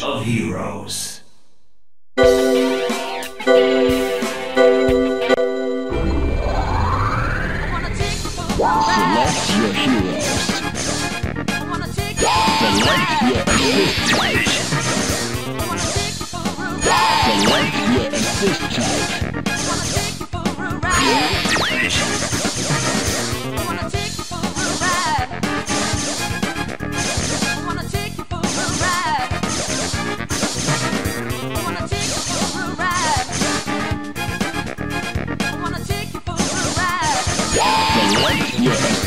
Age of Heroes. Select your heroes. Select your assist type. Select your assist type.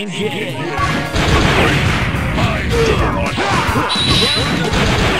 Engage. Yeah. Three,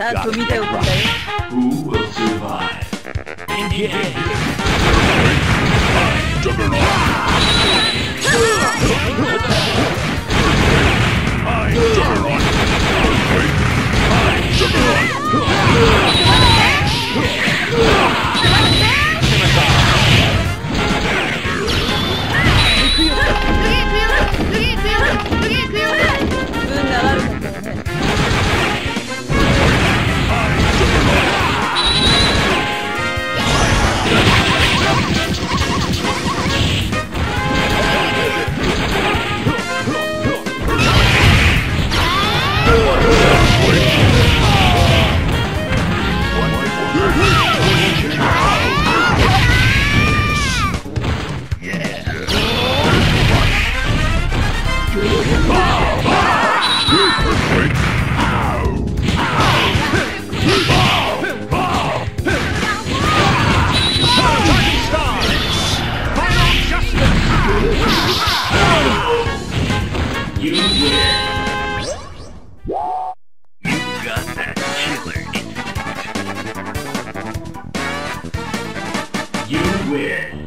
ちゃんと見ておくんだよ。Who will survive? Engage! I'm Juggernaut! I, Juggernaut! I, Juggernaut! win.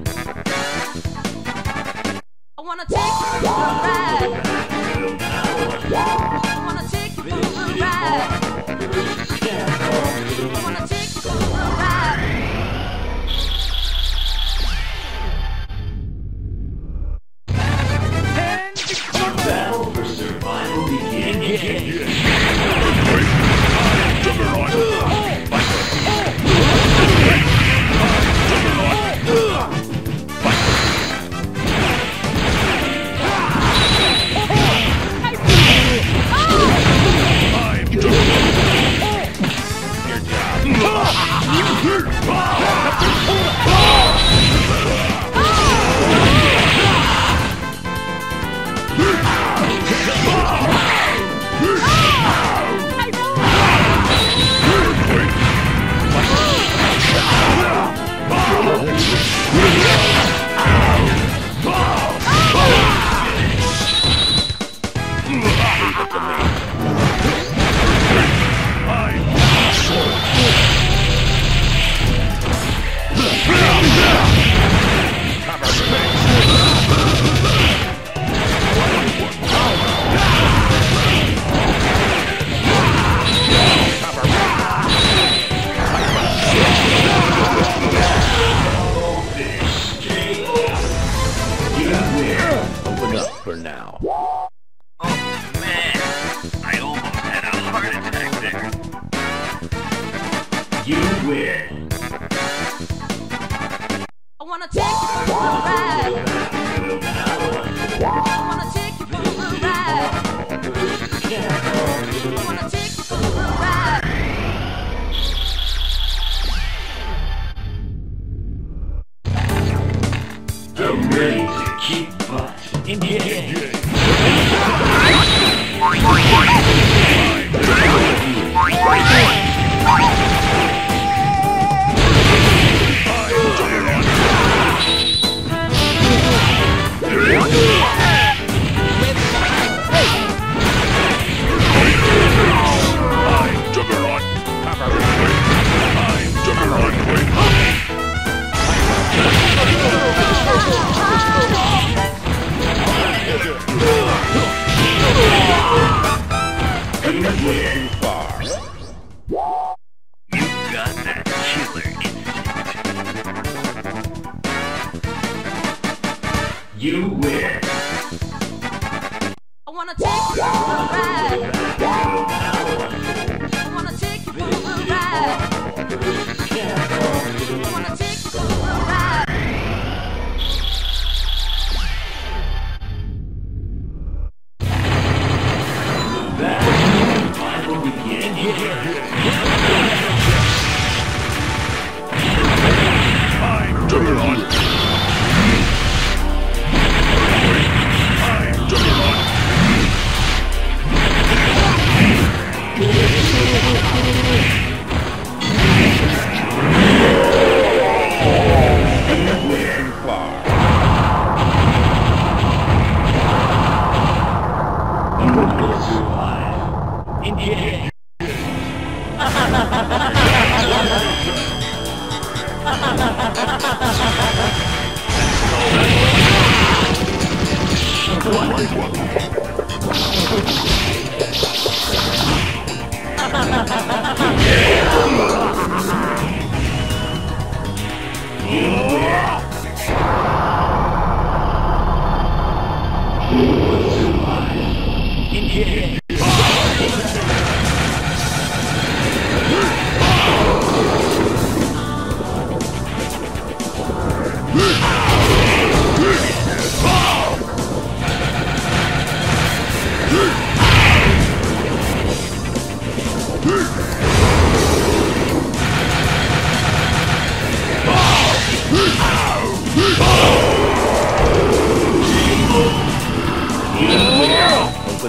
Open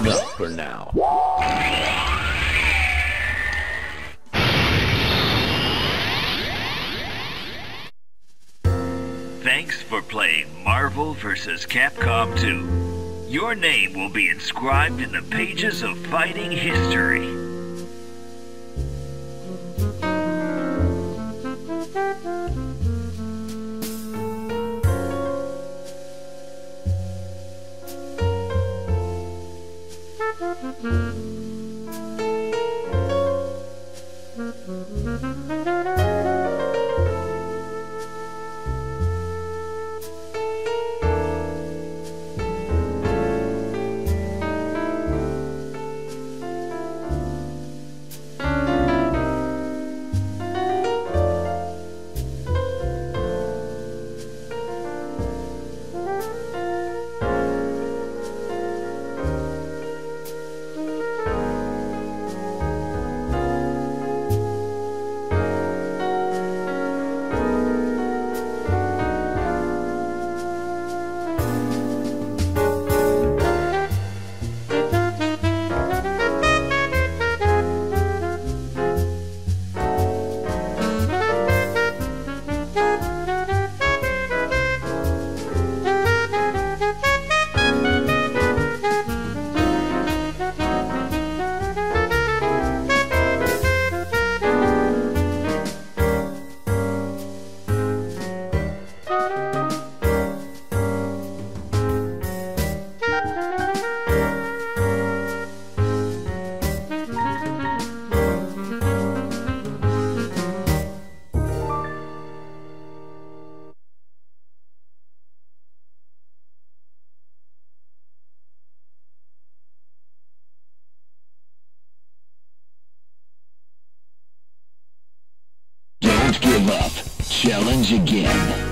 up for now. Thanks for playing Marvel vs. Capcom 2. Your name will be inscribed in the pages of fighting history. Mm-hmm. challenge again.